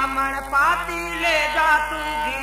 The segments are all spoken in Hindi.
ब्राह्मण पाती ले जा तू घी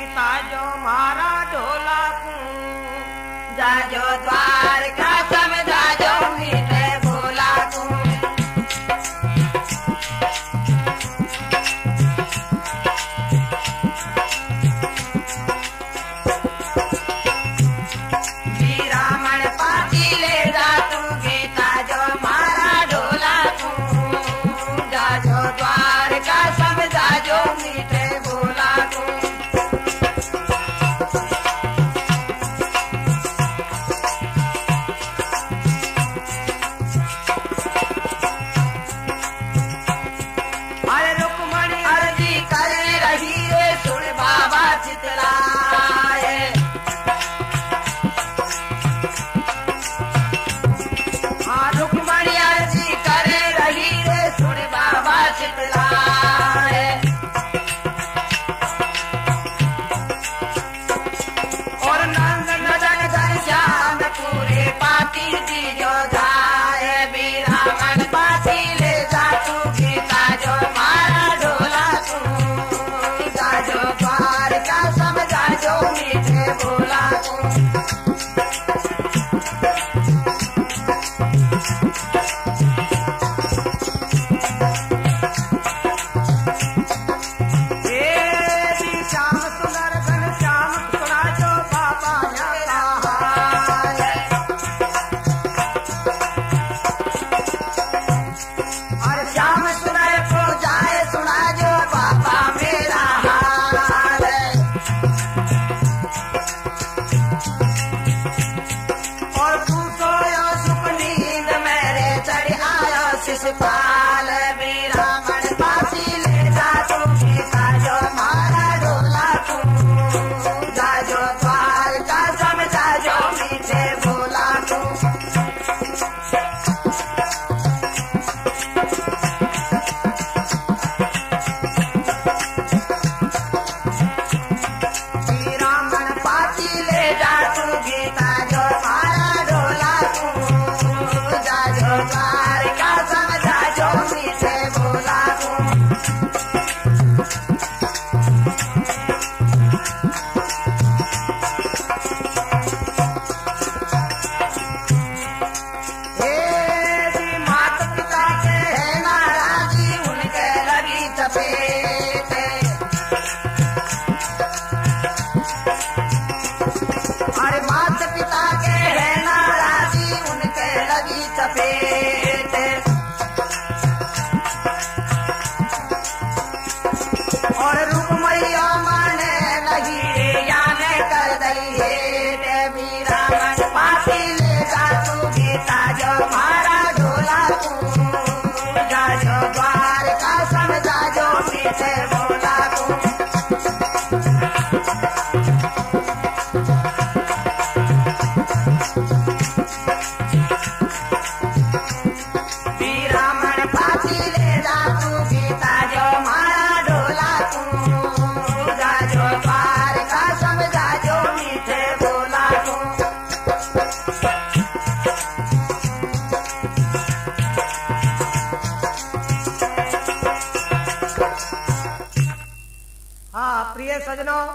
दिनों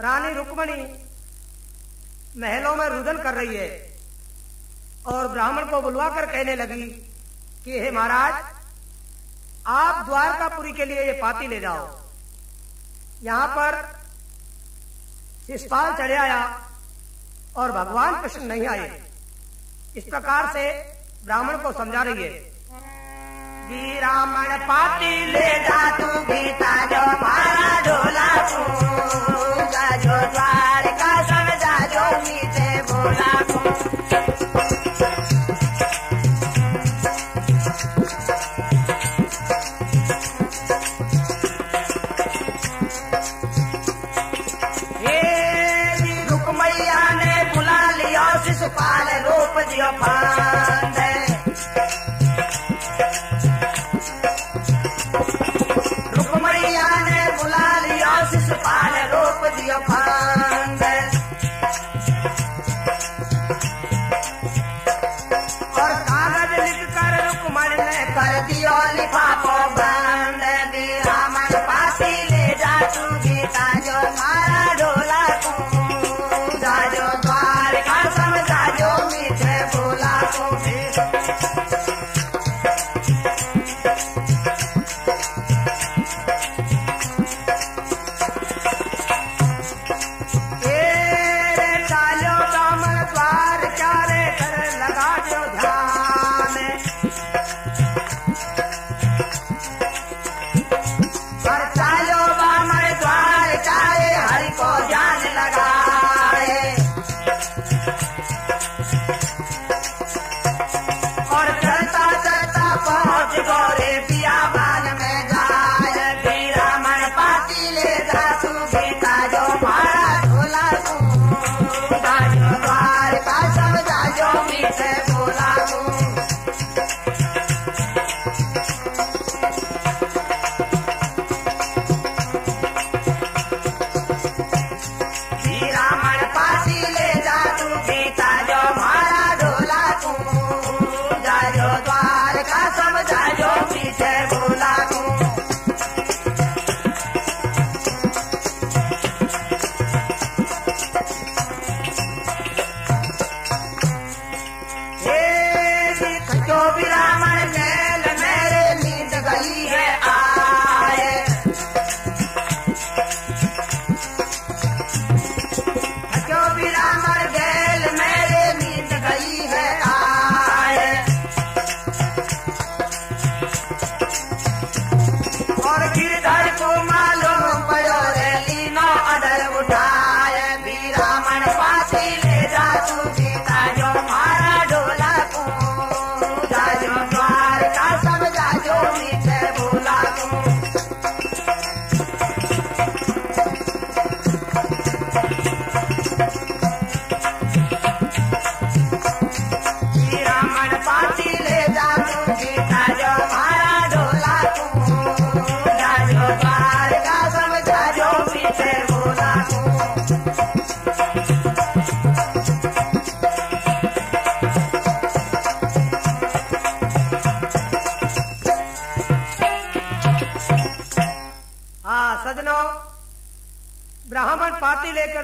रानी रुक्मणी, महलों में रुदन कर रही है और ब्राह्मण को बुलवा कर कहने लगी कि, हे महाराज, आप द्वारकापुरी के लिए ये पाती ले जाओ। यहाँ पर शिषपाल चढ़े आया और भगवान कृष्ण नहीं आए। इस प्रकार से ब्राह्मण को समझा रही है। ीरा पाटी लेदा छू।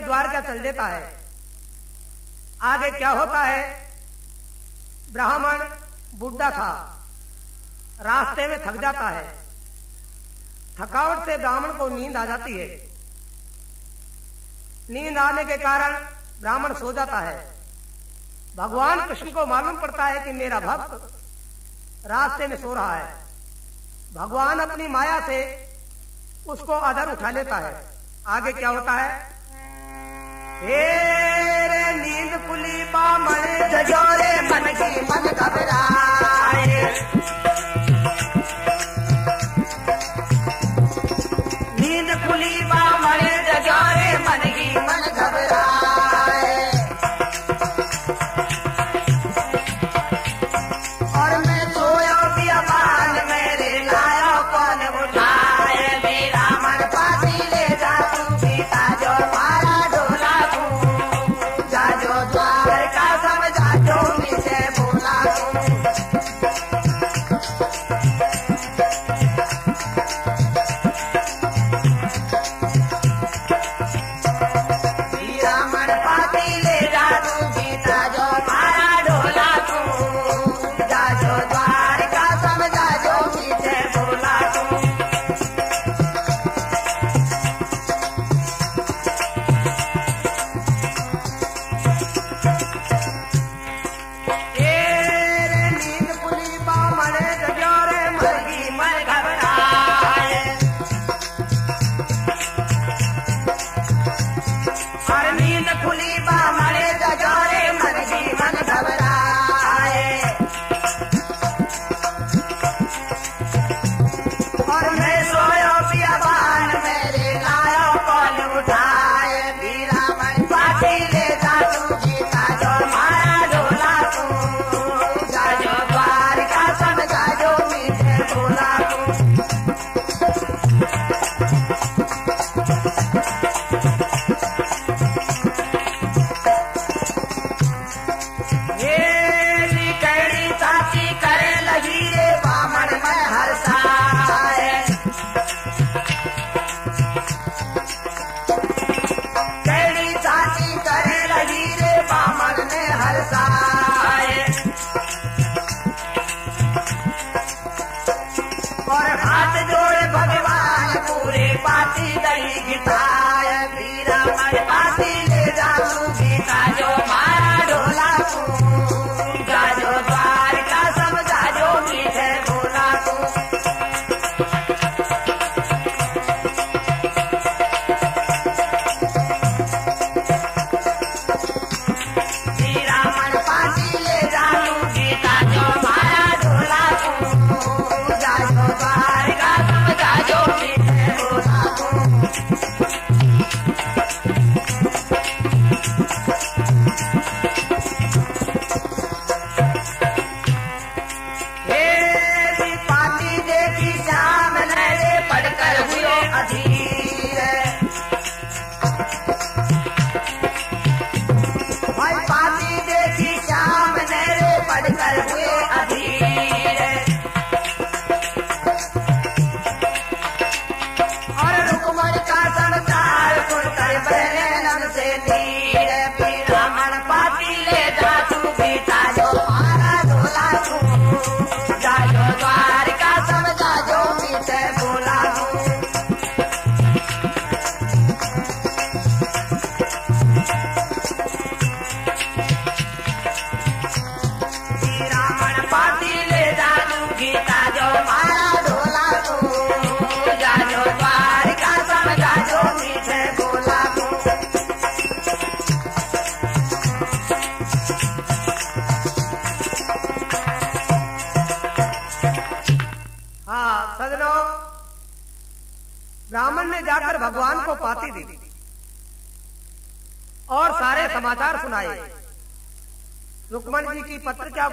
द्वार का चल देता है। आगे क्या होता है? ब्राह्मण बुढ़ा था। रास्ते में थक जाता है। थकावट से ब्राह्मण को नींद आ जाती है। नींद आने के कारण ब्राह्मण सो जाता है। भगवान कृष्ण को मालूम पड़ता है कि मेरा भक्त रास्ते में सो रहा है। भगवान अपनी माया से उसको अधर उठा लेता है। आगे क्या होता है? नींद पुली मन की मन घबरा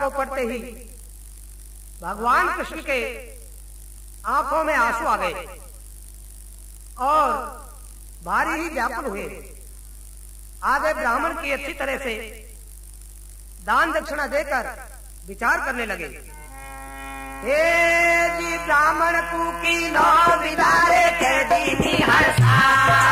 को पढ़ते ही भगवान कृष्ण के आँखों में आँसू आ गए और भारी ही व्यापक हुए। आगे ब्राह्मण की अच्छी तरह से दान दक्षिणा देकर विचार करने लगे। हे जी ब्राह्मण कु की नौ विदारे के दी हर साल।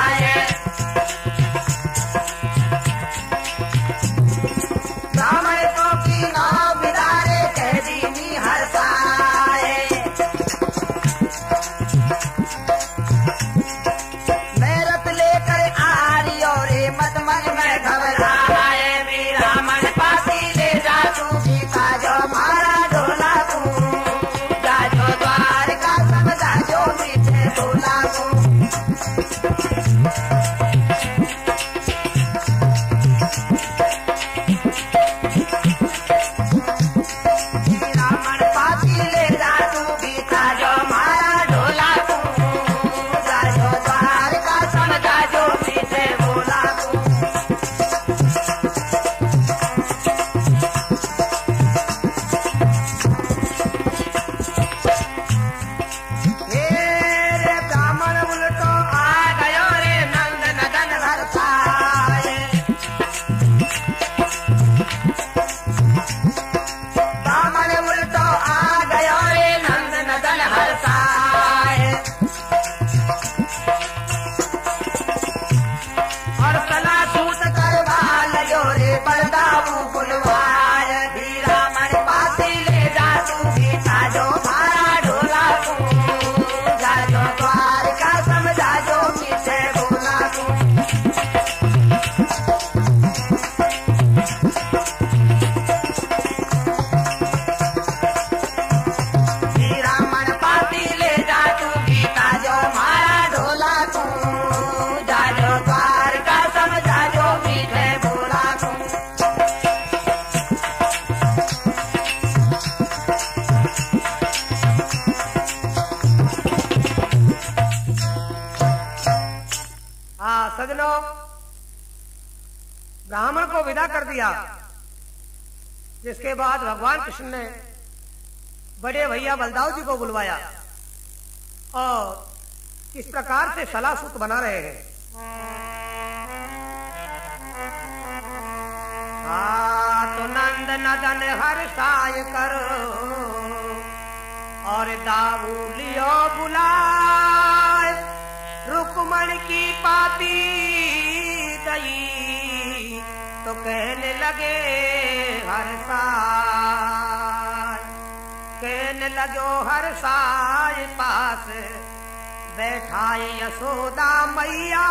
ब्राह्मण को विदा कर दिया। जिसके बाद भगवान कृष्ण ने बड़े भैया बलदाव जी को बुलवाया और किस प्रकार से सलाह सूत बना रहे हैं। हाँ तो नंद नदन हर साय करो और दाऊ लियो बुलाए। रुकमण की पाती दई। तो कहने लगे, हर साय। कहने लगो, हर साय पास बैठाए यशोदा मैया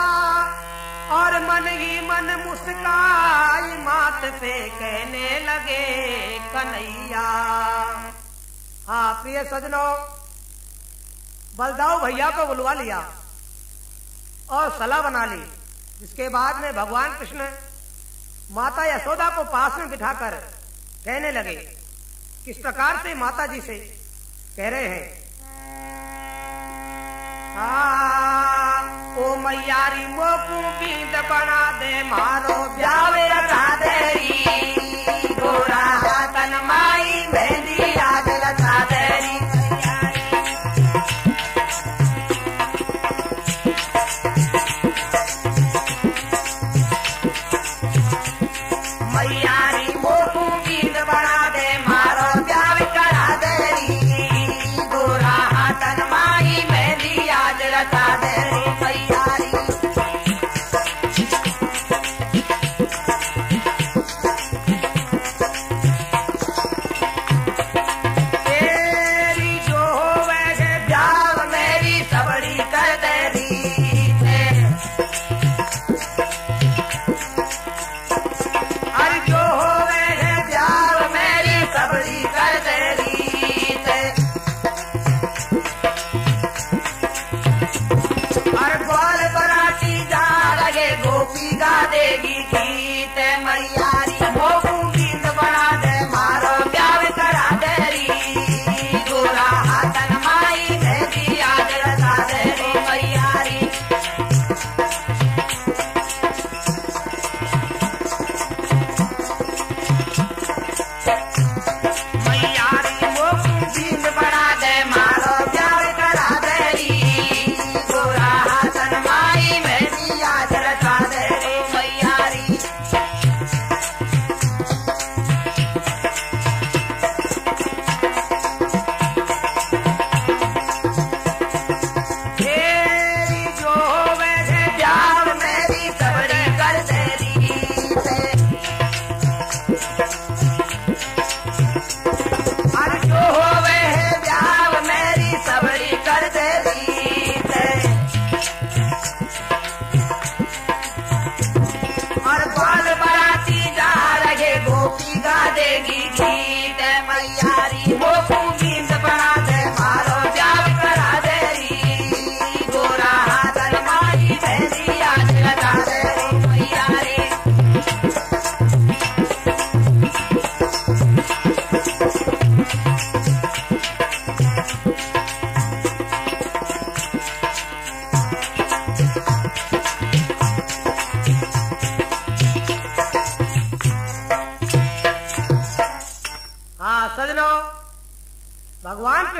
और मन ही मन मुस्काई मात पे कहने लगे, कन्हैया। हाँ प्रिय सजनो, बलदाऊ भैया को बुलवा लिया और सलाह बना ली, जिसके बाद में भगवान कृष्ण माता यशोदा को पास में बिठाकर कहने लगे, किस प्रकार से माता जी से कह रहे हैं? ओ मैयारी मोकू बींद बना दे, मारो ब्यावे रखा देरी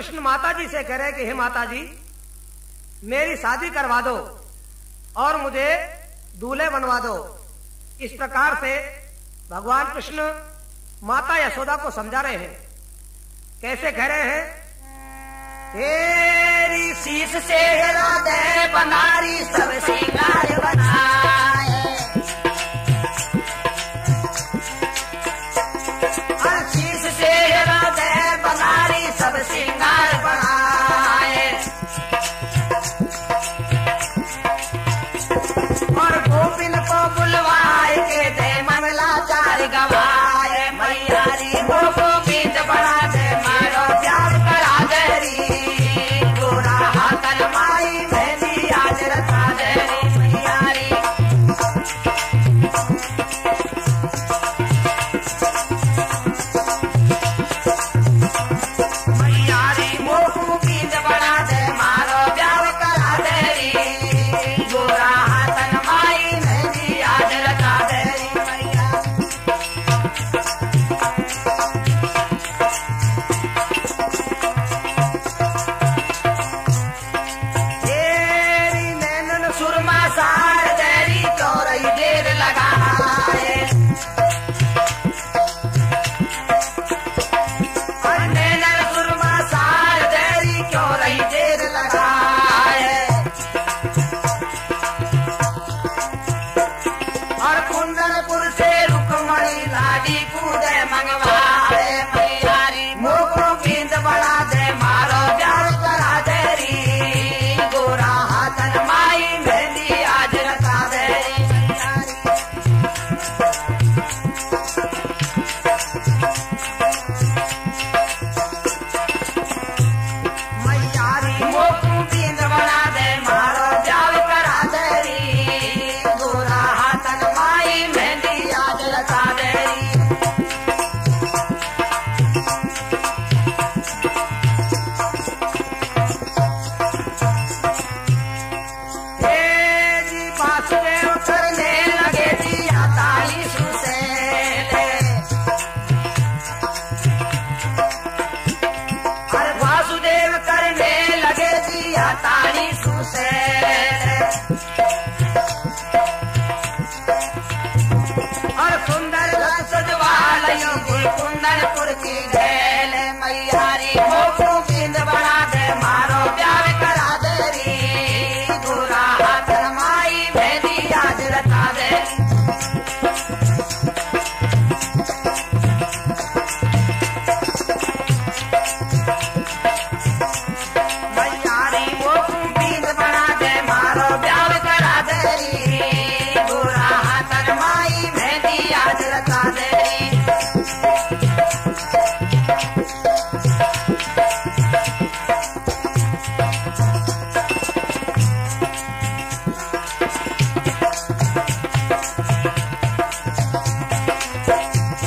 कृष्ण माता जी से कह रहे कि, हे माता जी मेरी शादी करवा दो और मुझे दूल्हे बनवा दो। इस प्रकार से भगवान कृष्ण माता यशोदा को समझा रहे हैं। कैसे कह रहे हैं? तेरी शीश से बनारी सब सिंगार बना।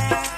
Bye.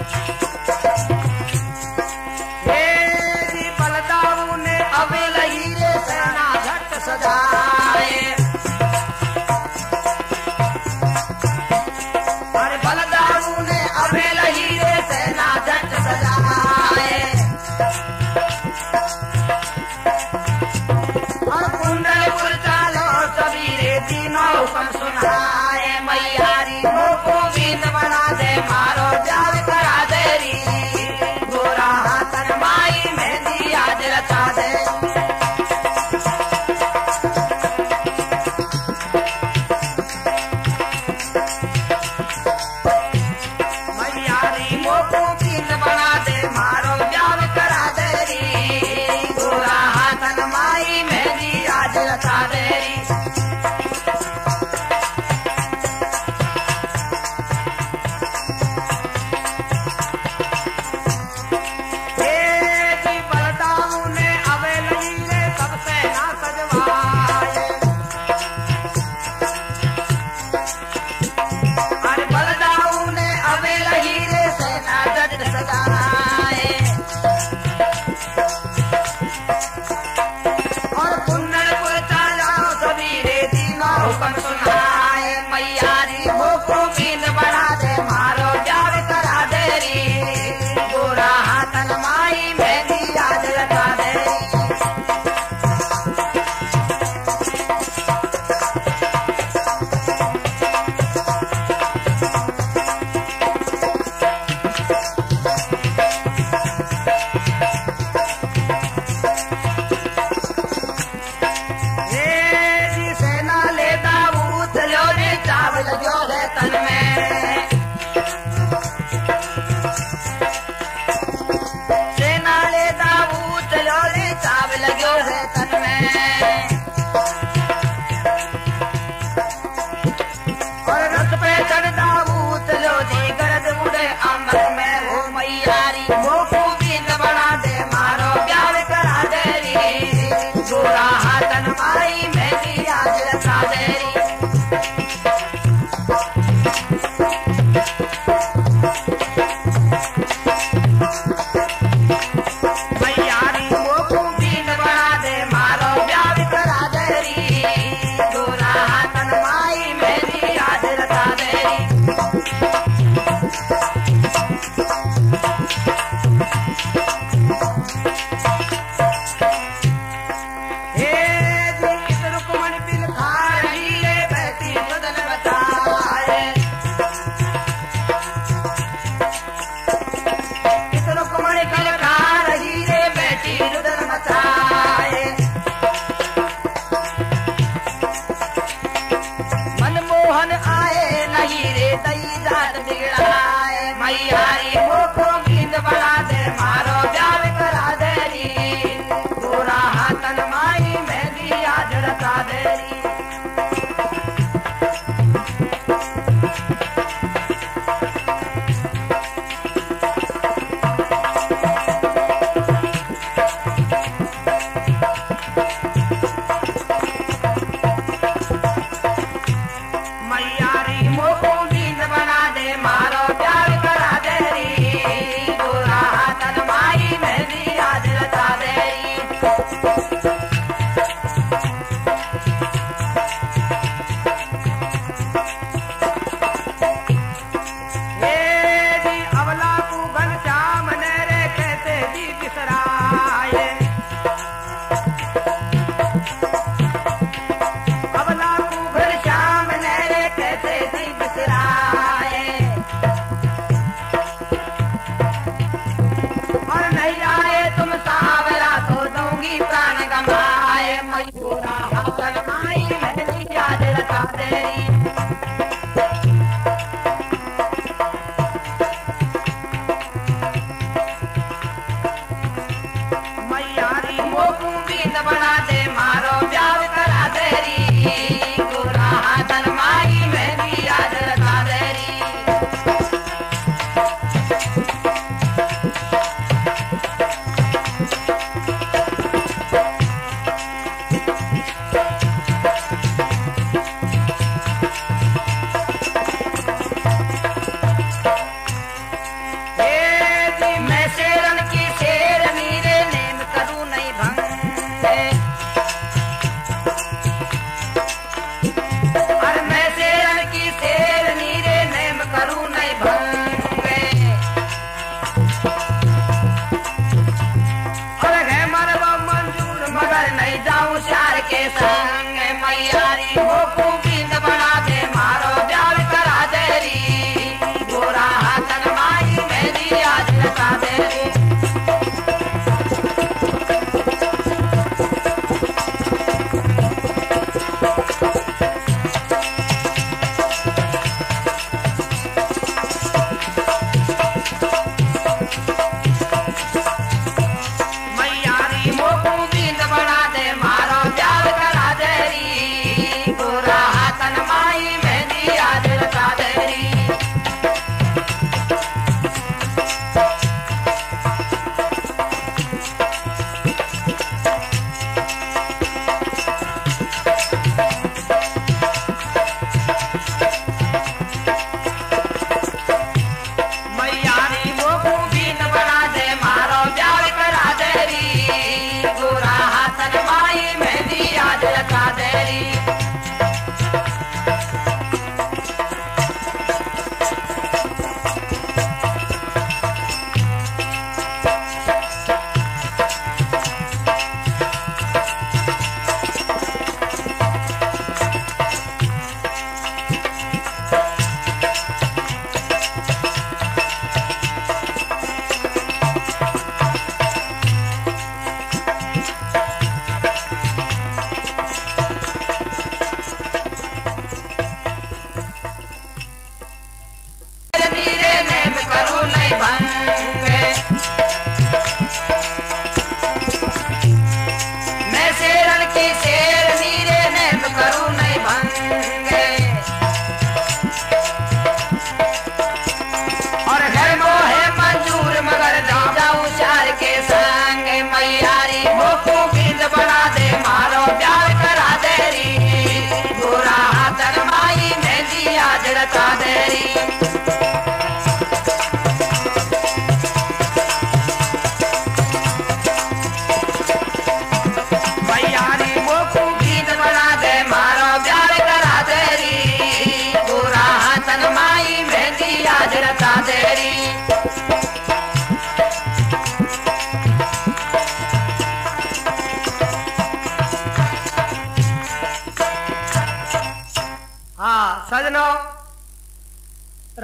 ta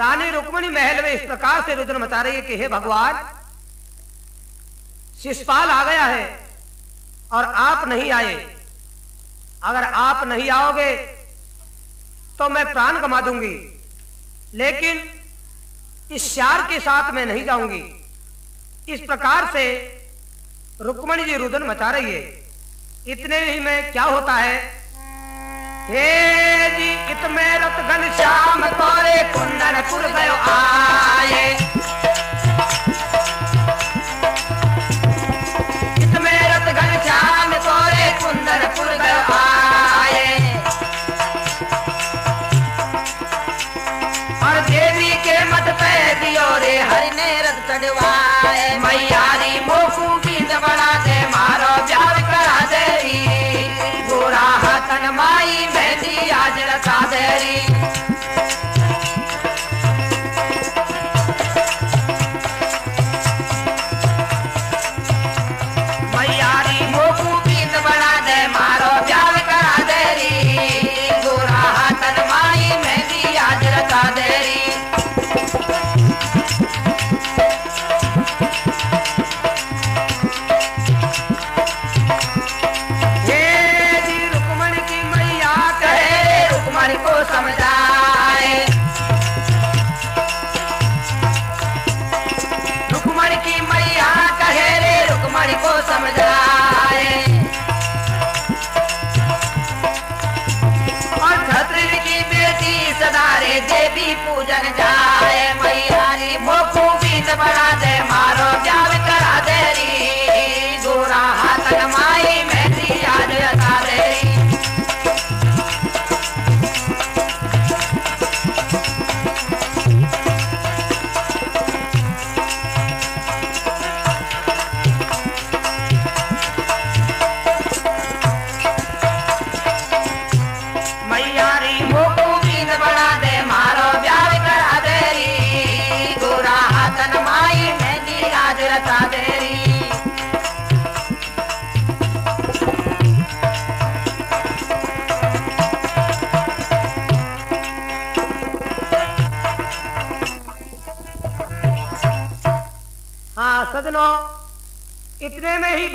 रानी रुक्मणी महल में इस प्रकार से रुद्र मचा रही है कि हे भगवान शिषपाल आ गया है और आप नहीं आए। अगर आप नहीं आओगे तो मैं प्राण गमा दूँगी, लेकिन इस शार के साथ मैं नहीं जाऊँगी। इस प्रकार से रुक्मणी जी रुदन मचा रही है। इतने ही में क्या होता है? हे जी इत में रत घनश्याम तोरे कुंदन पुर गयो आए।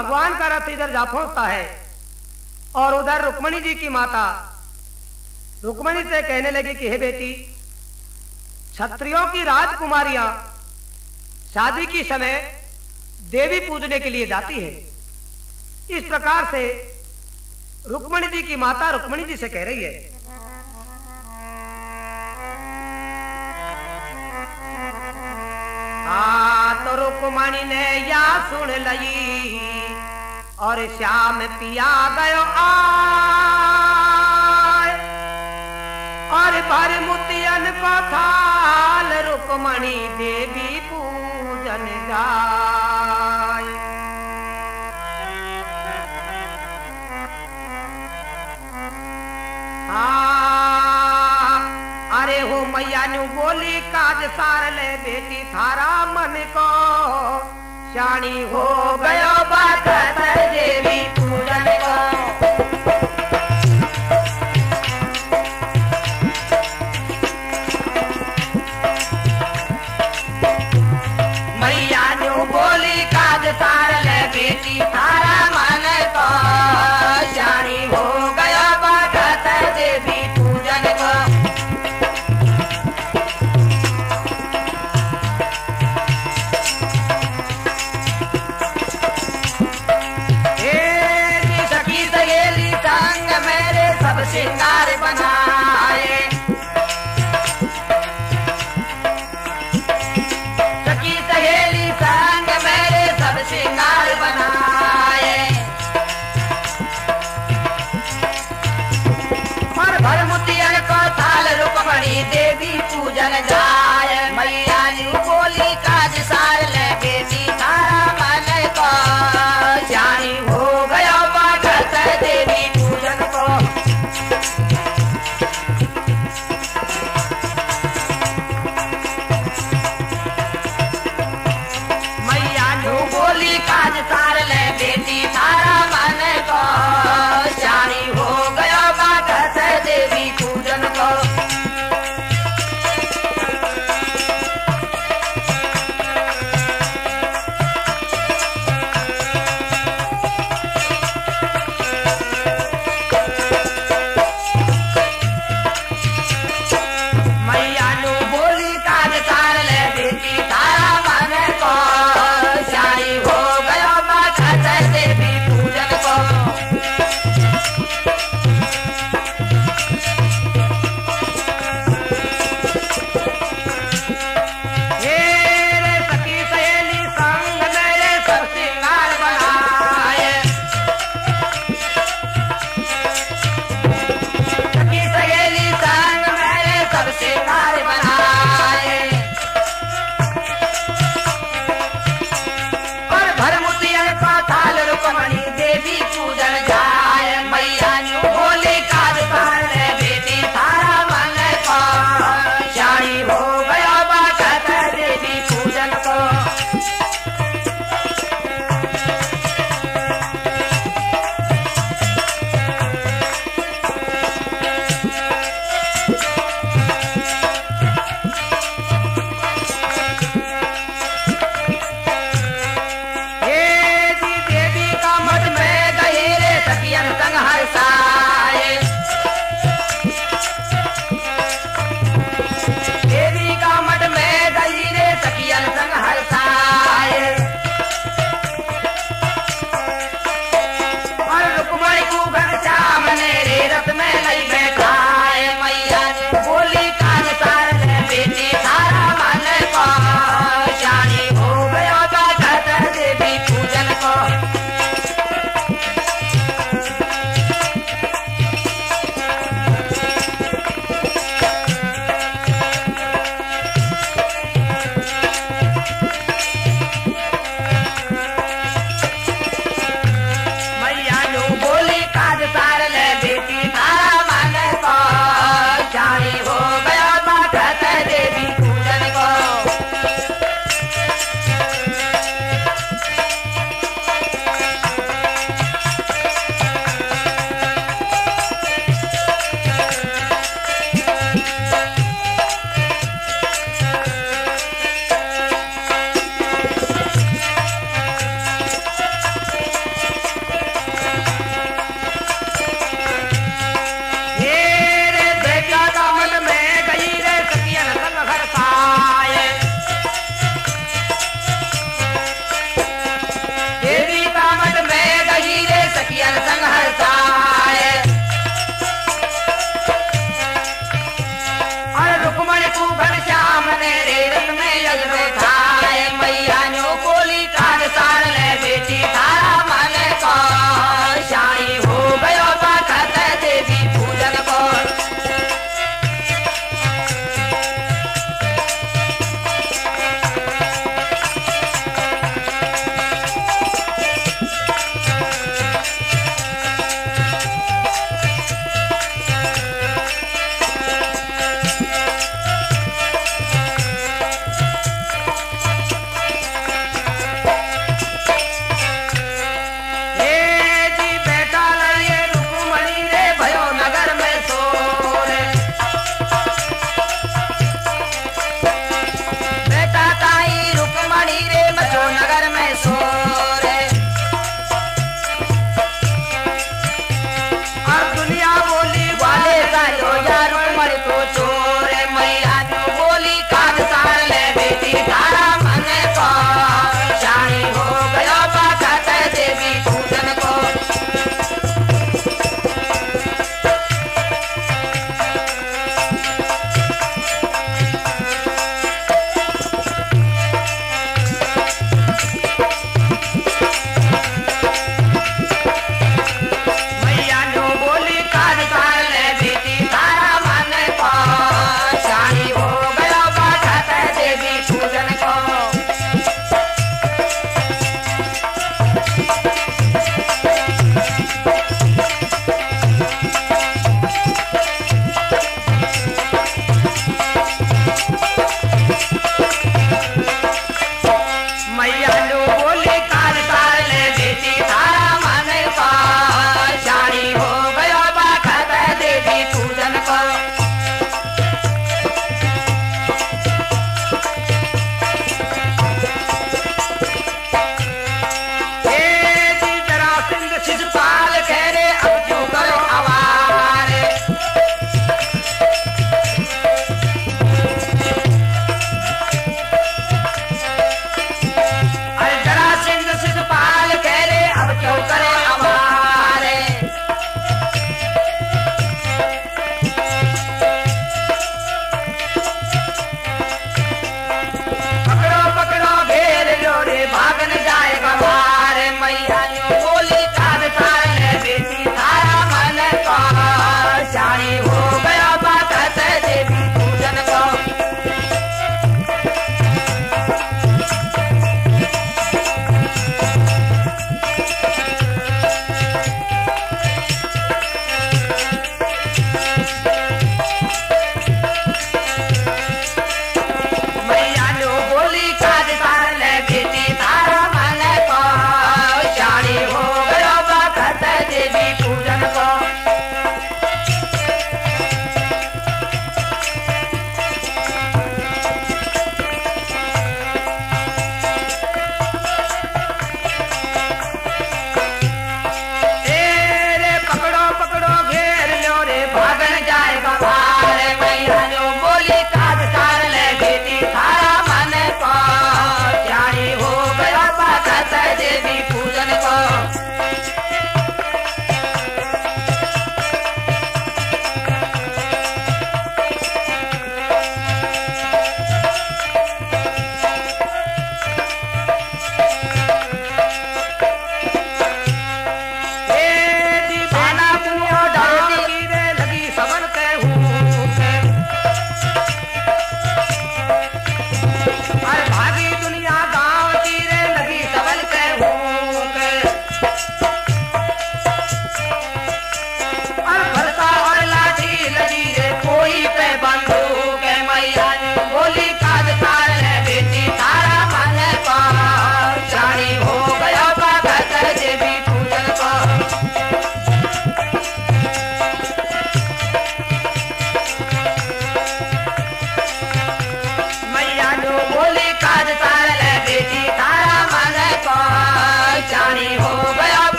भगवान का रथ इधर जा पहुँचता है। और उधर रुक्मणी जी की माता, रुक्मणी से कहने लगी कि, हे बेटी, क्षत्रियों की राजकुमारियाँ शादी की समय देवी पूजने के लिए जाती है। इस प्रकार से रुक्मणी जी की माता रुक्मणी जी से कह रही है। हाँ तो रुक्मणी ने या सुन लई। और श्याम पिया गयो आय। और भर मुतियन को थाल रुक्मणी देवी पूजन हाँ, अरे हो मैया नु बोली काज सार ले बेटी थारा मन को। शानी हो गयो देवी। पूजन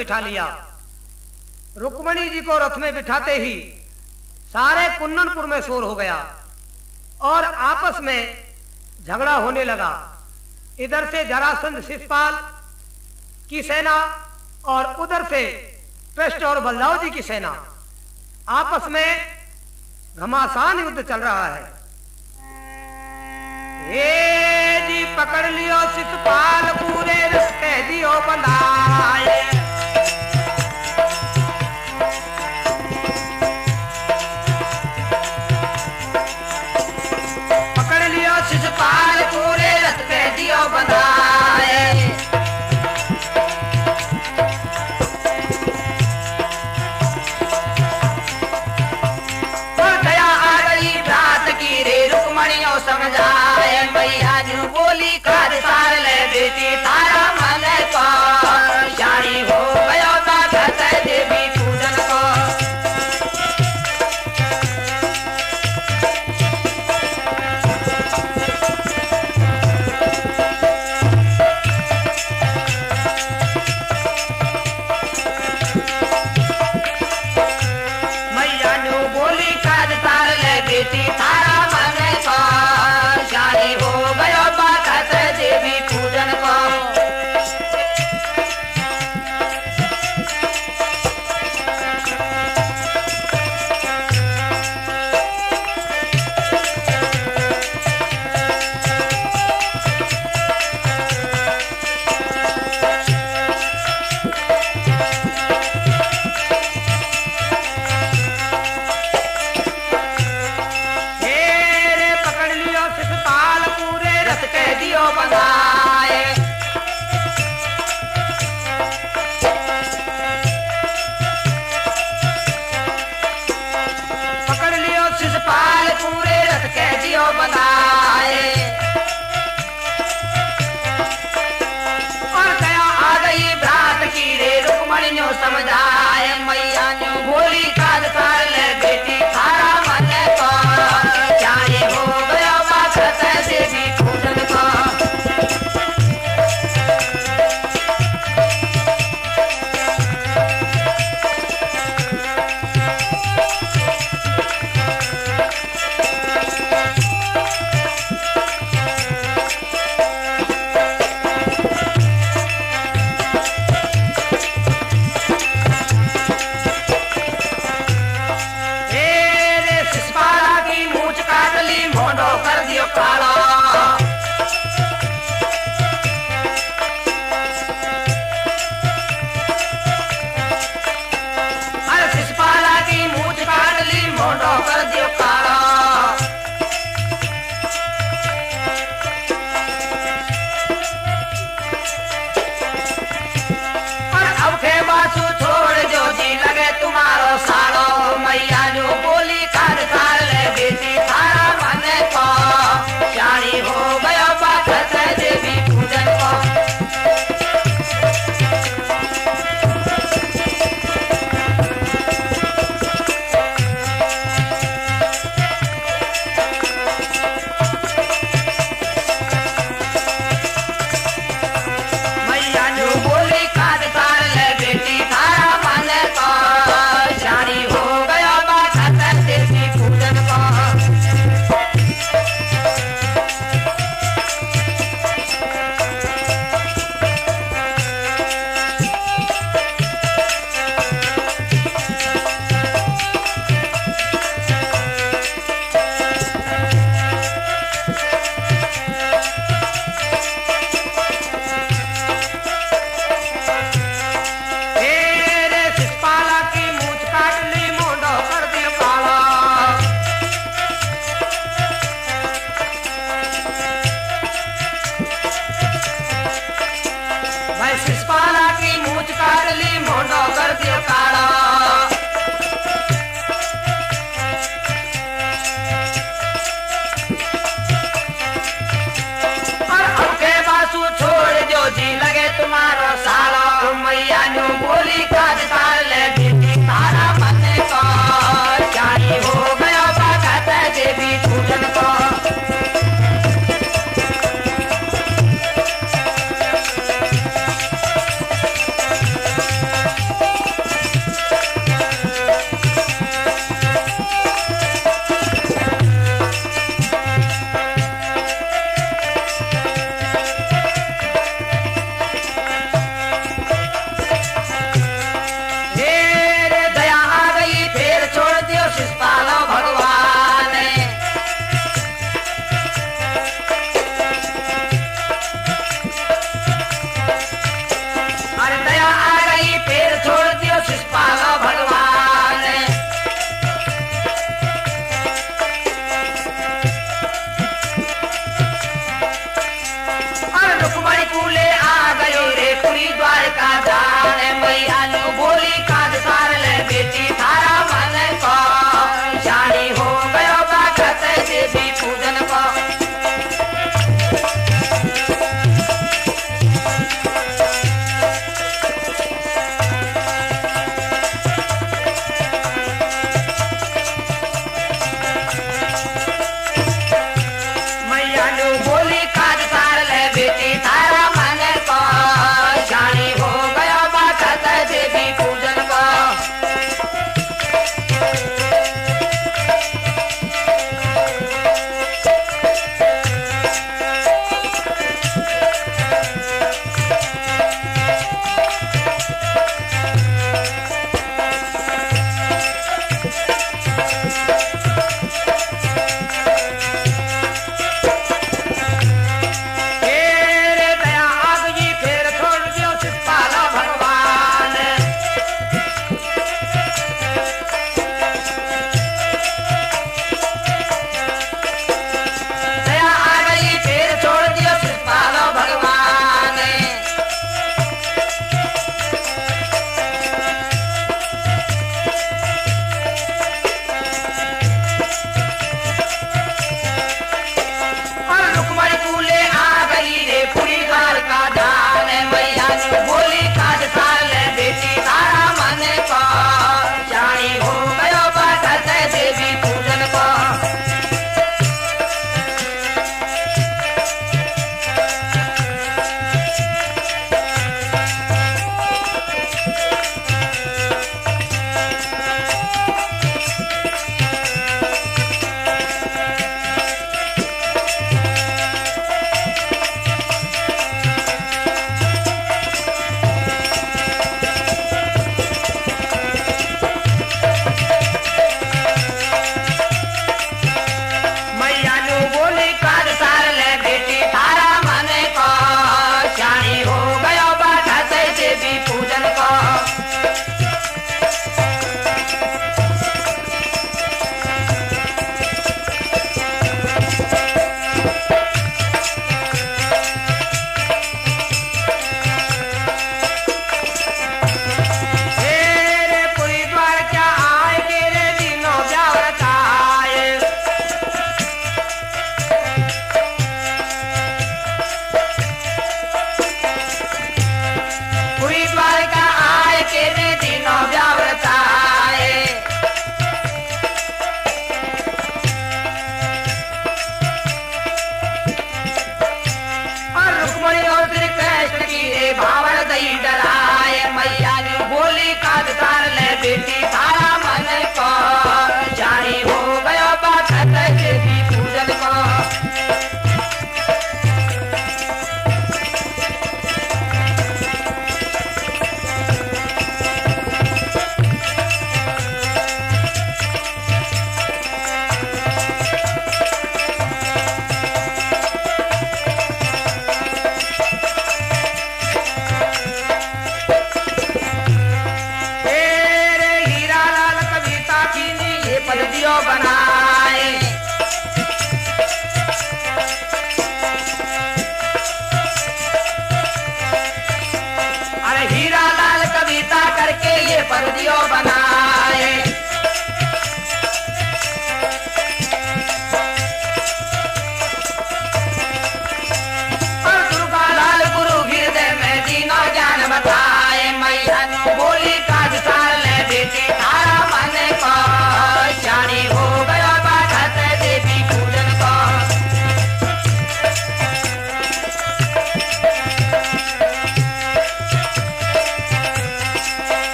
बिठा लिया। रुक्मणी जी को रथ में बिठाते ही सारे कुन्नपुर में शोर हो गया और आपस में झगड़ा होने लगा। इधर से जरासंध शिषपाल की सेना और उधर से पृष्ठ और बल्लाव जी की सेना। आपस में घमासान युद्ध चल रहा है। ए जी पकड़ लियो शिषपाल, पूरे रस कह दियो बंधाए।